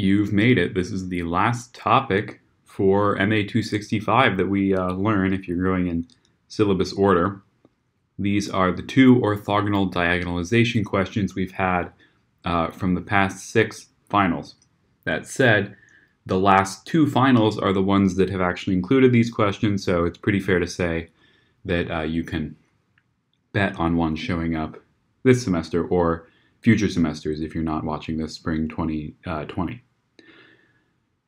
you've made it. This is the last topic for MA 265 that we uh, learn if you're going in syllabus order. These are the two orthogonal diagonalization questions we've had uh, from the past six finals. That said, the last two finals are the ones that have actually included these questions, so it's pretty fair to say that uh, you can bet on one showing up this semester or future semesters if you're not watching this spring 2020.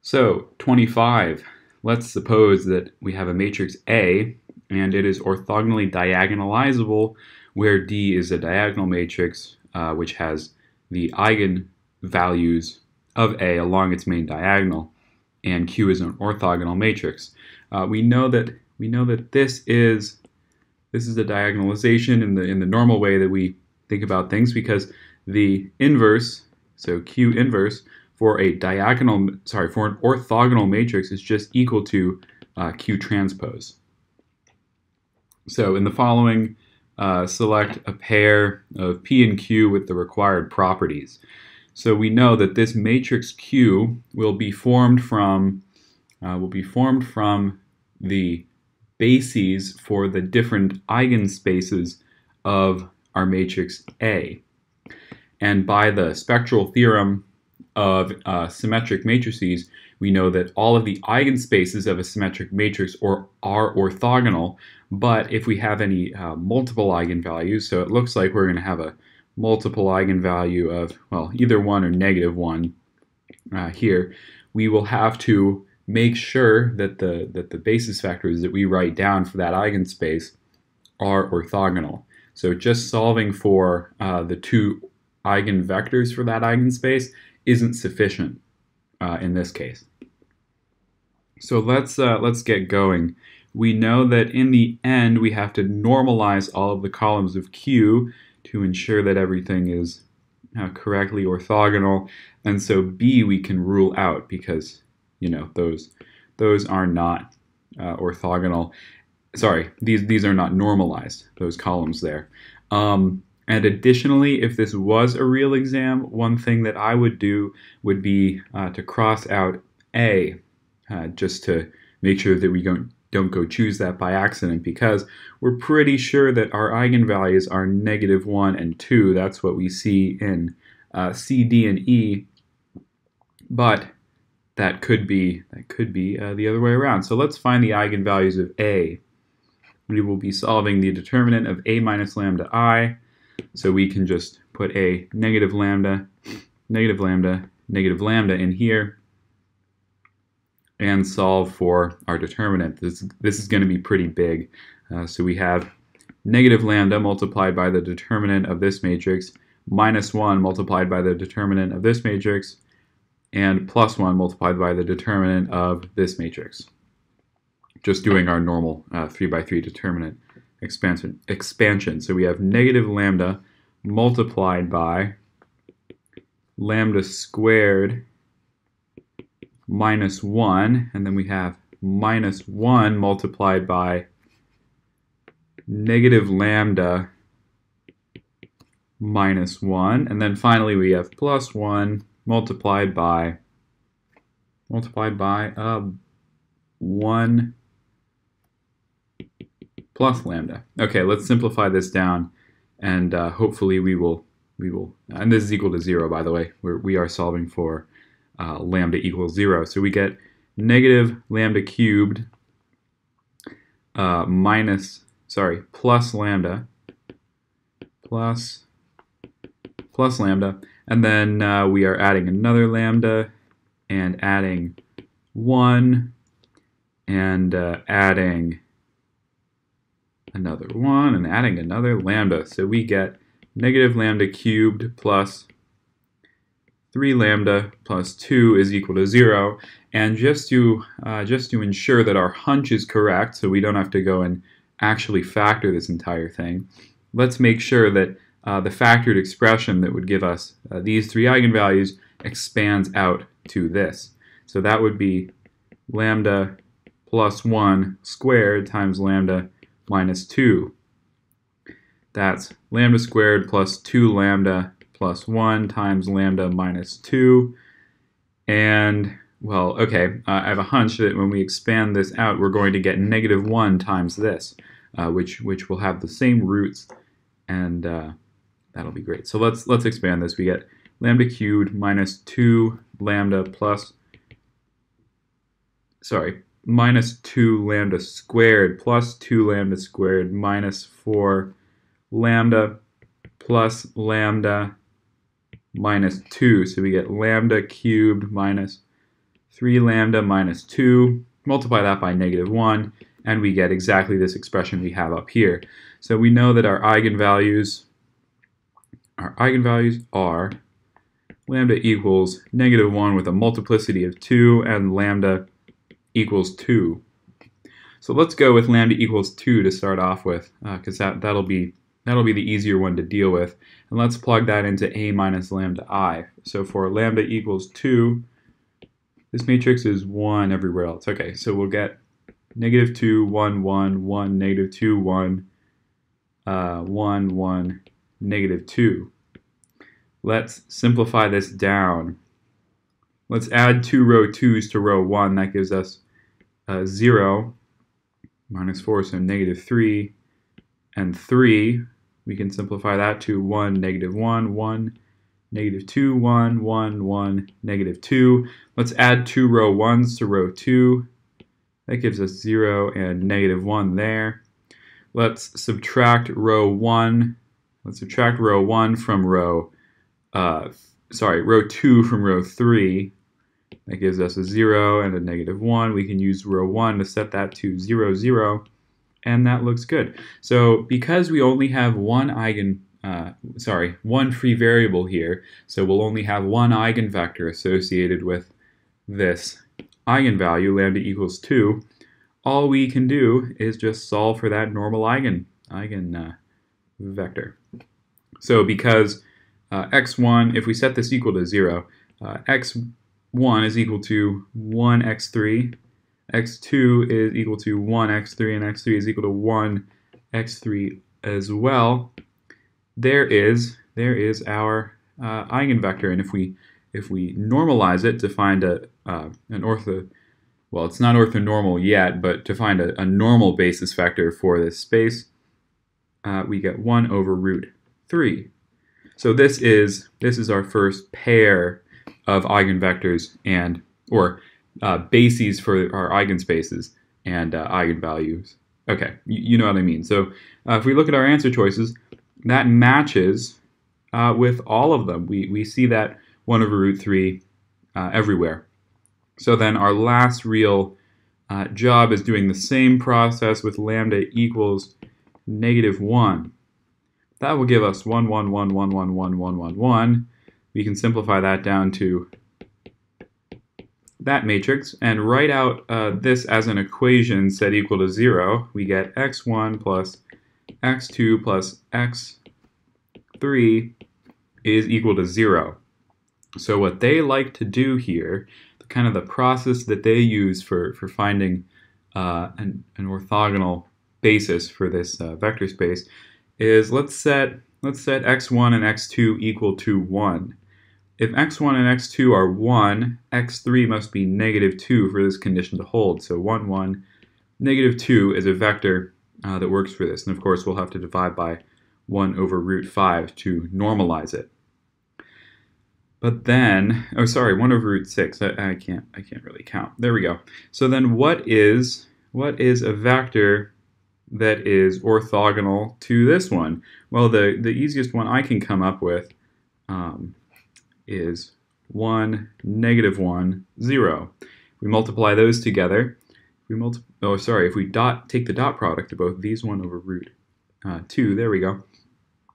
So 25, let's suppose that we have a matrix A and it is orthogonally diagonalizable where D is a diagonal matrix uh, which has the eigenvalues of A along its main diagonal and Q is an orthogonal matrix. Uh, we know that we know that this is this is a diagonalization in the in the normal way that we think about things because the inverse, so Q inverse, for a diagonal, sorry, for an orthogonal matrix is just equal to uh, Q transpose. So in the following, uh, select a pair of P and Q with the required properties. So we know that this matrix Q will be formed from uh, will be formed from the bases for the different eigenspaces of our matrix A. And by the spectral theorem of uh, symmetric matrices, we know that all of the eigenspaces of a symmetric matrix or are orthogonal, but if we have any uh, multiple eigenvalues, so it looks like we're going to have a multiple eigenvalue of, well, either 1 or negative 1 uh, here, we will have to make sure that the, that the basis vectors that we write down for that eigenspace are orthogonal. So just solving for uh, the two eigenvectors for that eigenspace isn't sufficient uh, in this case. So let's, uh, let's get going. We know that in the end we have to normalize all of the columns of Q to ensure that everything is uh, correctly orthogonal. And so B we can rule out because, you know, those, those are not uh, orthogonal. Sorry, these, these are not normalized, those columns there. Um, and additionally, if this was a real exam, one thing that I would do would be uh, to cross out A, uh, just to make sure that we don't, don't go choose that by accident, because we're pretty sure that our eigenvalues are negative 1 and 2. That's what we see in uh, C, D, and E. But that could be, that could be uh, the other way around. So let's find the eigenvalues of A. We will be solving the determinant of A minus lambda I so we can just put a negative lambda, negative lambda, negative lambda in here and solve for our determinant. This, this is going to be pretty big. Uh, so we have negative lambda multiplied by the determinant of this matrix minus 1 multiplied by the determinant of this matrix and plus 1 multiplied by the determinant of this matrix. Just doing our normal uh, 3 by 3 determinant expansion. expansion. So we have negative lambda multiplied by lambda squared minus 1, and then we have minus 1 multiplied by negative lambda minus 1, and then finally we have plus 1 multiplied by multiplied by uh, 1 plus lambda. Okay, let's simplify this down, and uh, hopefully we will we will. And this is equal to zero, by the way. We're, we are solving for uh, lambda equals zero, so we get negative lambda cubed uh, minus sorry plus lambda plus plus lambda, and then uh, we are adding another lambda and adding one and uh, adding another 1 and adding another lambda. So we get negative lambda cubed plus 3 lambda plus 2 is equal to 0. And just to, uh, just to ensure that our hunch is correct, so we don't have to go and actually factor this entire thing, let's make sure that uh, the factored expression that would give us uh, these three eigenvalues expands out to this. So that would be lambda plus 1 squared times lambda minus 2. That's lambda squared plus 2 lambda plus 1 times lambda minus 2. And, well, okay, uh, I have a hunch that when we expand this out, we're going to get negative 1 times this, uh, which, which will have the same roots, and uh, that'll be great. So let's, let's expand this. We get lambda cubed minus 2 lambda plus, sorry, minus 2 lambda squared plus 2 lambda squared minus 4 lambda plus lambda minus 2. So we get lambda cubed minus 3 lambda minus 2. Multiply that by negative 1, and we get exactly this expression we have up here. So we know that our eigenvalues, our eigenvalues are lambda equals negative 1 with a multiplicity of 2, and lambda equals 2. So let's go with lambda equals 2 to start off with, because uh, that, that'll be That'll be the easier one to deal with. And let's plug that into A minus lambda I. So for lambda equals 2, this matrix is 1 everywhere else. Okay, so we'll get negative 2, 1, 1, 1, negative 2, 1, uh, 1, 1, negative 2. Let's simplify this down. Let's add two row 2's to row 1. That gives us uh, 0 minus 4, so negative 3 and 3 we can simplify that to 1, negative 1, 1, negative 2, 1, 1, 1, negative 2. Let's add two row 1s to row 2. That gives us 0 and negative 1 there. Let's subtract row 1. Let's subtract row 1 from row, uh, sorry, row 2 from row 3. That gives us a 0 and a negative 1. We can use row 1 to set that to 0, 0 and that looks good. So because we only have one eigen, uh, sorry, one free variable here, so we'll only have one eigenvector associated with this eigenvalue, lambda equals 2, all we can do is just solve for that normal eigen, eigen uh, vector. So because uh, x1, if we set this equal to 0, uh, x1 is equal to 1x3 x2 is equal to 1 x3 and x3 is equal to 1 x3 as well, there is there is our uh, eigenvector, and if we if we normalize it to find a uh, an ortho well, it's not orthonormal yet, but to find a, a normal basis vector for this space, uh, we get 1 over root 3. So this is this is our first pair of eigenvectors and or uh, bases for our eigenspaces and uh, eigenvalues. Okay, you, you, know what I mean. So uh, if we look at our answer choices, that matches uh, with all of them. We, we see that 1 over root 3 uh, everywhere. So then our last real uh, job is doing the same process with lambda equals negative 1. That will give us 1, 1, 1, 1, 1, 1, 1, 1, 1. We can simplify that down to that matrix and write out uh, this as an equation set equal to 0, we get x1 plus x2 plus x3 is equal to 0. So what they like to do here, kind of the process that they use for, for finding uh, an, an, orthogonal basis for this uh, vector space, is let's set let's set x1 and x2 equal to 1. If x1 and x2 are 1, x3 must be negative 2 for this condition to hold. So 1, 1, negative 2 is a vector uh, that works for this. And of course, we'll have to divide by 1 over root 5 to normalize it. But then, oh sorry, 1 over root 6. I, I, can't I can't really count. There we go. So then what is what is a vector that is orthogonal to this one? Well, the, the easiest one I can come up with um, is 1, negative 1, 0. We multiply those together. We multiply, oh, sorry, if we dot take the dot product of both these 1 over root uh, 2, there we go.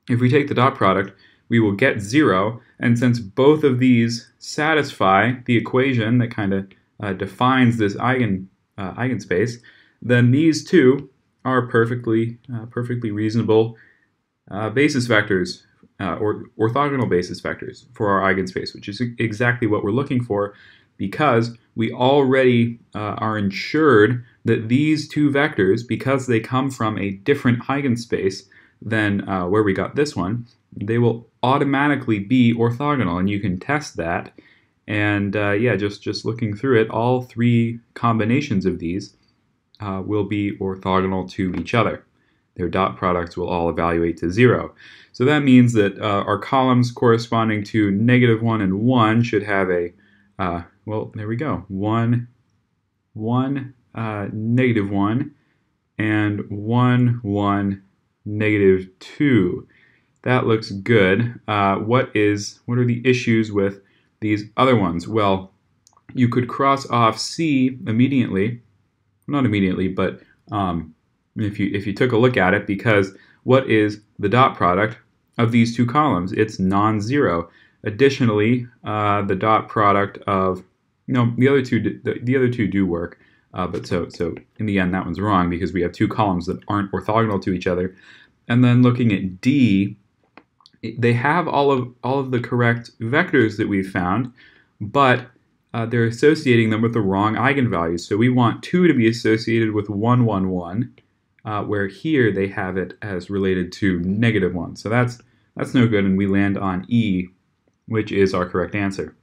If we take the dot product, we will get 0, and since both of these satisfy the equation that kind of uh, defines this eigen, uh, eigenspace, then these two are perfectly, uh, perfectly reasonable uh, basis vectors uh, or orthogonal basis vectors for our eigenspace, which is exactly what we're looking for because we already uh, are ensured that these two vectors, because they come from a different eigenspace than uh, where we got this one, they will automatically be orthogonal, and you can test that And uh, yeah, just, just looking through it, all three combinations of these uh, will be orthogonal to each other. Their dot products will all evaluate to zero. So that means that uh, our columns corresponding to negative 1 and 1 should have a, uh, well, there we go, 1, 1, uh, negative 1, and 1, 1, negative 2. That looks good. Uh, what is what are the issues with these other ones? Well, you could cross off C immediately, not immediately, but um, if you if you took a look at it, because what is the dot product of these two columns? It's non-zero. Additionally, uh, the dot product of you know the other two the, the other two do work. Uh, but so, so in the end, that one's wrong because we have two columns that aren't orthogonal to each other. And then looking at D, they have all of all of the correct vectors that we've found, but uh, they're associating them with the wrong eigenvalues. So we want 2 to be associated with 1, 1, 1, uh, where here they have it as related to negative 1. So that's, that's no good, and we land on E, which is our correct answer.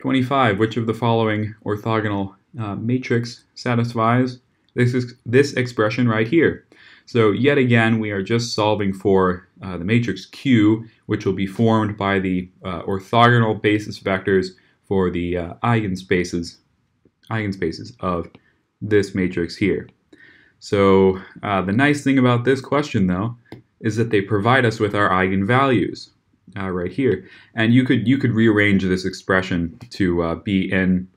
25. Which of the following orthogonal uh, matrix satisfies this, is, this expression right here? So yet again, we are just solving for uh, the matrix Q, which will be formed by the uh, orthogonal basis vectors for the uh, eigenspaces, eigenspaces of this matrix here. So uh, the nice thing about this question, though, is that they provide us with our eigenvalues uh, right here. And you could you could rearrange this expression to uh, be in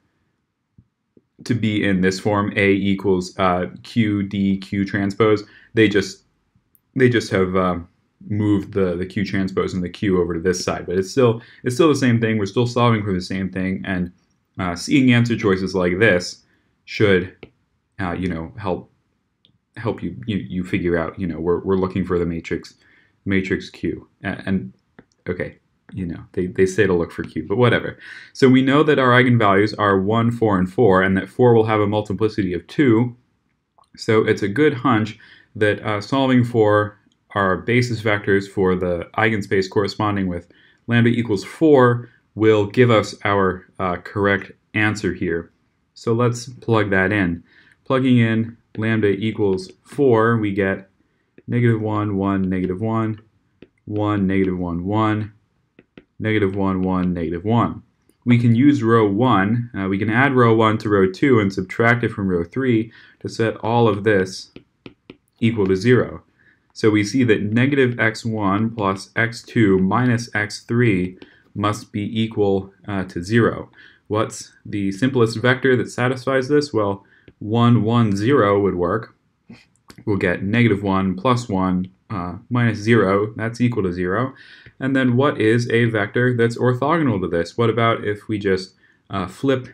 to be in this form: A equals uh, Q D Q transpose. They just they just have uh, moved the the Q transpose and the Q over to this side, but it's still it's still the same thing. We're still solving for the same thing, and uh, seeing answer choices like this should uh, you know help help you, you you figure out you know we're we're looking for the matrix matrix Q and, and okay, you know, they, they say to look for Q, but whatever. So we know that our eigenvalues are 1, 4, and 4, and that 4 will have a multiplicity of 2. So it's a good hunch that uh, solving for our basis vectors for the eigenspace corresponding with lambda equals 4 will give us our uh, correct answer here. So let's plug that in. Plugging in lambda equals 4, we get negative 1, 1, negative 1, 1, negative 1, 1, negative 1, 1, negative 1. We can use row 1, uh, we can add row 1 to row 2 and subtract it from row 3 to set all of this equal to 0. So we see that negative x1 plus x2 minus x3 must be equal uh, to 0. What's the simplest vector that satisfies this? Well, 1, 1, 0 would work. We'll get negative 1 plus 1 uh, minus 0, that's equal to 0. And then what is a vector that's orthogonal to this? What about if we just uh, flip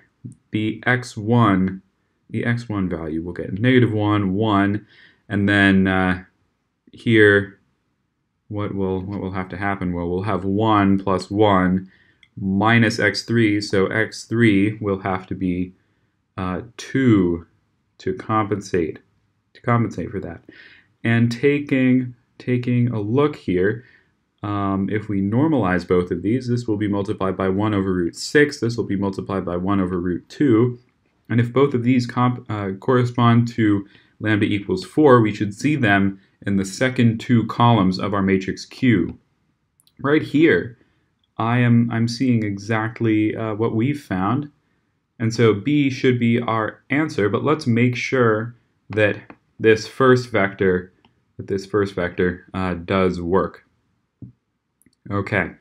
the x1, the x1 value, we'll get negative 1, 1, and then uh, here, what will, what will have to happen? Well, we'll have 1 plus 1 minus x3, so x3 will have to be uh, 2 to compensate, to compensate for that. And taking taking a look here, um, if we normalize both of these, this will be multiplied by 1 over root 6. This will be multiplied by 1 over root 2. And if both of these uh, correspond to lambda equals 4, we should see them in the second two columns of our matrix Q. Right here, I am I'm seeing exactly uh, what we've found. And so B should be our answer, but let's make sure that this first vector that this first vector uh, does work. Okay,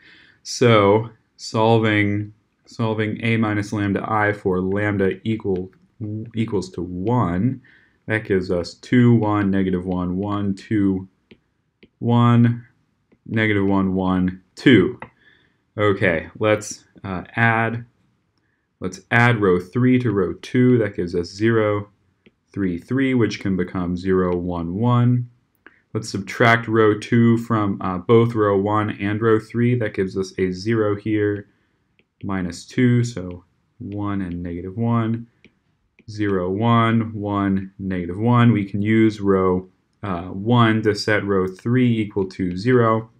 so solving solving a minus lambda i for lambda equal equals to 1, that gives us 2, 1, negative 1, 1, 2, 1, negative 1, 1, 2. Okay, let's uh, add let's add row 3 to row 2. That gives us 0, 3, 3, which can become 0, 1, 1. Let's subtract row 2 from uh, both row 1 and row 3. That gives us a 0 here, minus 2, so 1 and negative 1. 0, 1, 1, negative 1. We can use row uh, 1 to set row 3 equal to 0.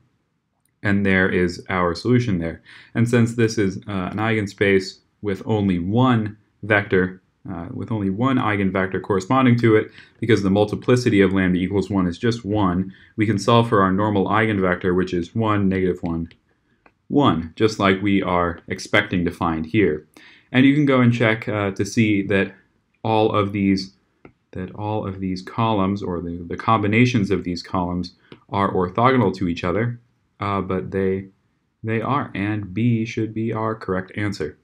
and there is our solution there. And since this is uh, an eigenspace with only one vector, uh, with only one eigenvector corresponding to it, because the multiplicity of lambda equals 1 is just 1, we can solve for our normal eigenvector, which is 1, negative 1, 1, just like we are expecting to find here. And you can go and check uh, to see that all of these that all of these columns, or the, the combinations of these columns, are orthogonal to each other, uh, but they, they are, and B should be our correct answer.